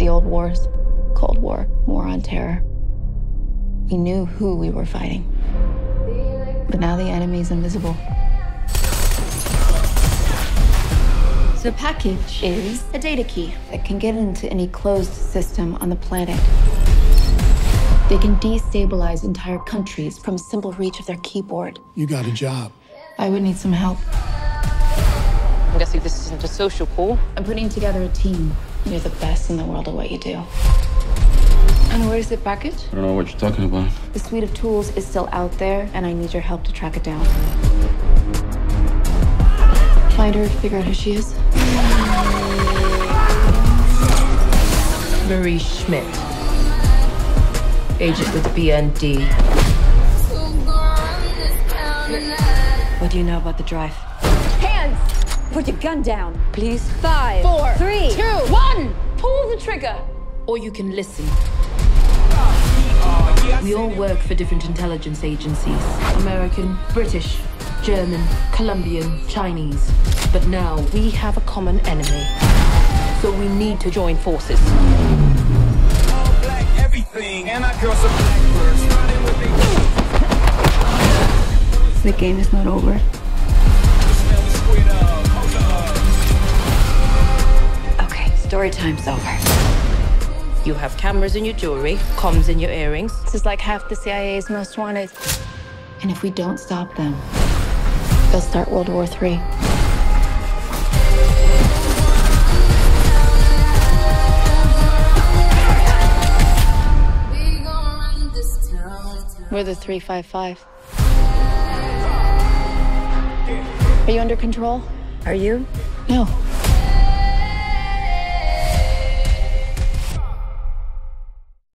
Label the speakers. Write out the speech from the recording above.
Speaker 1: The old wars, Cold War, War on Terror. We knew who we were fighting. But now the enemy is invisible. The package is a data key that can get into any closed system on the planet. They can destabilize entire countries from simple reach of their keyboard.
Speaker 2: You got a job.
Speaker 1: I would need some help.
Speaker 3: I'm guessing this isn't a social call.
Speaker 1: I'm putting together a team. You're the best in the world at what you do. And where's the package?
Speaker 4: I don't know what you're talking about.
Speaker 1: The suite of tools is still out there, and I need your help to track it down. Find her, figure out who she is.
Speaker 5: Marie Schmidt, agent with BND.
Speaker 1: What do you know about the drive?
Speaker 6: Hands! Put your gun down, please. Five,
Speaker 3: Four,
Speaker 6: three,
Speaker 3: two,
Speaker 6: one. Pull the trigger.
Speaker 5: Or you can listen. We all work for different intelligence agencies American, British, German, Colombian, Chinese. But now we have a common enemy. So we need to join forces.
Speaker 1: The game is not over. Story time's over.
Speaker 5: You have cameras in your jewelry, comms in your earrings.
Speaker 1: This is like half the CIA's most wanted. And if we don't stop them, they'll start World War III. We're the 355. Are you under control?
Speaker 6: Are you?
Speaker 1: No.